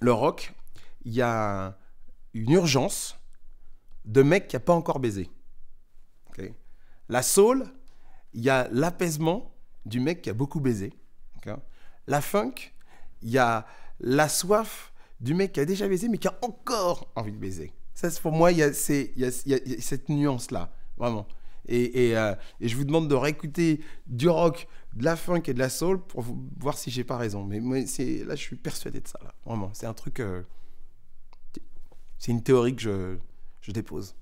le rock, il y a une urgence de mec qui n'a pas encore baisé. La soul, il y a l'apaisement du mec qui a beaucoup baisé. La funk, il y a la soif du mec qui a déjà baisé mais qui a encore envie de baiser. Ça, pour moi, il y a- il y a cette nuance-là, vraiment. Euh, et je vous demande de réécouter du rock, de la funk et de la soul pour voir si j'ai pas raison. Mais là, je suis persuadé de ça. Vraiment. C'est un truc. euh, c'est une théorie que je dépose.